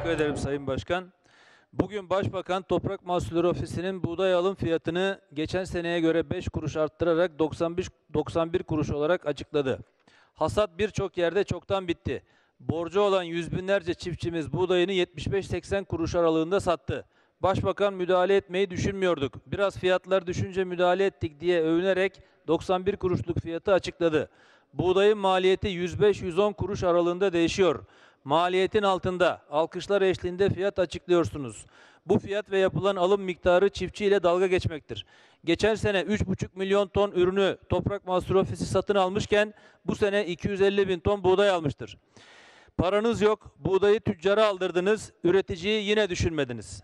Teşekkür ederim Sayın Başkan. Bugün Başbakan Toprak Mahsulleri Ofisi'nin buğday alım fiyatını geçen seneye göre 5 kuruş arttırarak 95 91 kuruş olarak açıkladı. Hasat birçok yerde çoktan bitti. Borcu olan yüz binlerce çiftçimiz buğdayını 75-80 kuruş aralığında sattı. Başbakan müdahale etmeyi düşünmüyorduk. Biraz fiyatlar düşünce müdahale ettik diye övünerek 91 kuruşluk fiyatı açıkladı. Buğdayın maliyeti 105-110 kuruş aralığında değişiyor. Maliyetin altında alkışlar eşliğinde fiyat açıklıyorsunuz. Bu fiyat ve yapılan alım miktarı çiftçiyle dalga geçmektir. Geçen sene 3,5 milyon ton ürünü Toprak Mahsulü Ofisi satın almışken bu sene 250 bin ton buğday almıştır. Paranız yok, buğdayı tüccara aldırdınız, üreticiyi yine düşünmediniz.